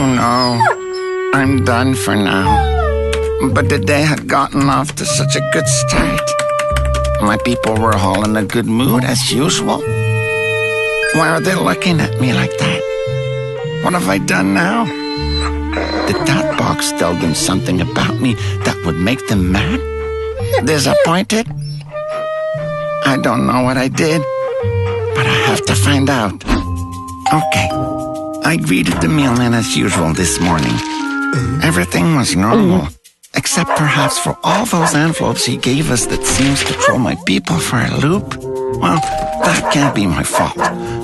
Oh, no, I'm done for now. But the day had gotten off to such a good start. My people were all in a good mood as usual. Why are they looking at me like that? What have I done now? Did that box tell them something about me that would make them mad? Disappointed? I don't know what I did, but I have to find out. Okay. I greeted the mailman as usual this morning. Everything was normal, except perhaps for all those envelopes he gave us that seems to throw my people for a loop. Well, that can't be my fault.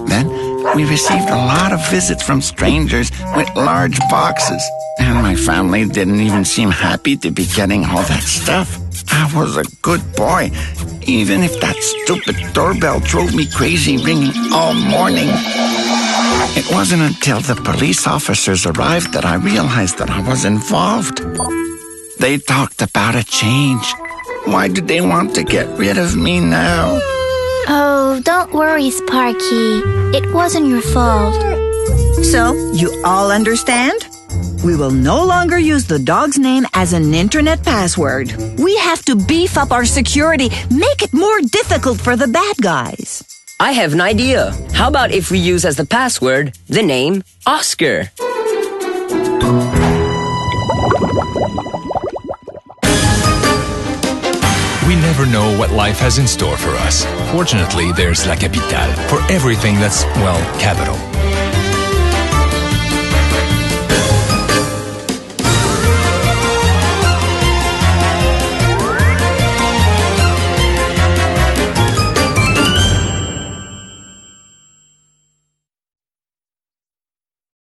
Then we received a lot of visits from strangers with large boxes, and my family didn't even seem happy to be getting all that stuff. I was a good boy, even if that stupid doorbell drove me crazy ringing all morning. It wasn't until the police officers arrived that I realized that I was involved. They talked about a change. Why did they want to get rid of me now? Oh, don't worry, Sparky. It wasn't your fault. So, you all understand? We will no longer use the dog's name as an internet password. We have to beef up our security, make it more difficult for the bad guys. I have an idea. How about if we use as the password the name Oscar? We never know what life has in store for us. Fortunately, there's La Capitale for everything that's, well, capital.